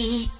Bye.